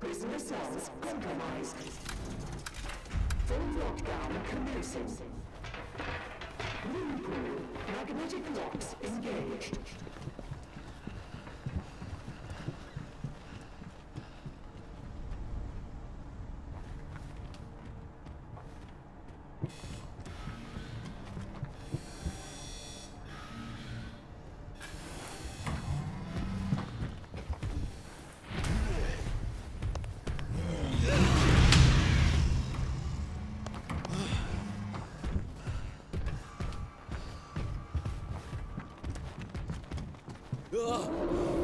Prisoner cells compromised. Full lockdown commencing. Room pool. Magnetic locks engaged. 大哥。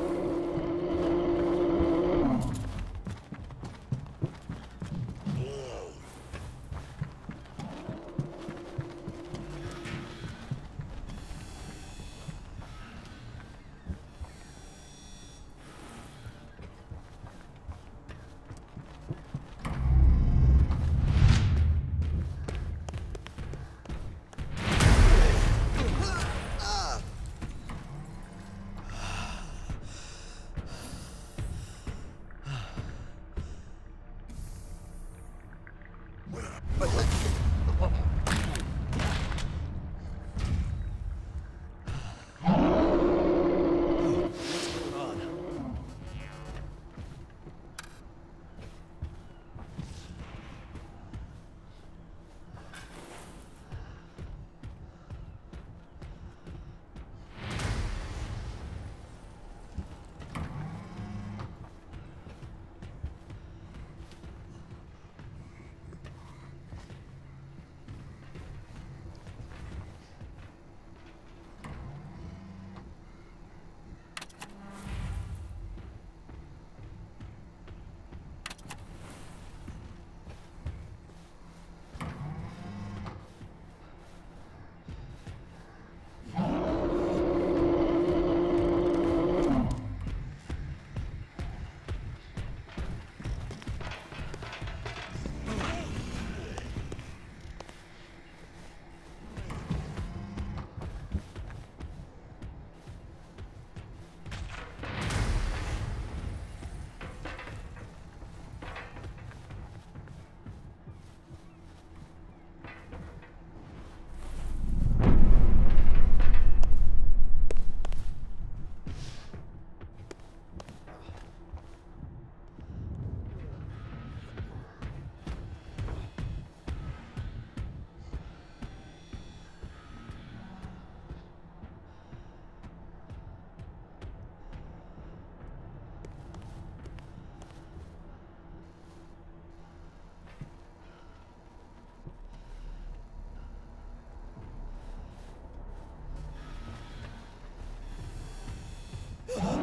Huh?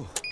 Oh.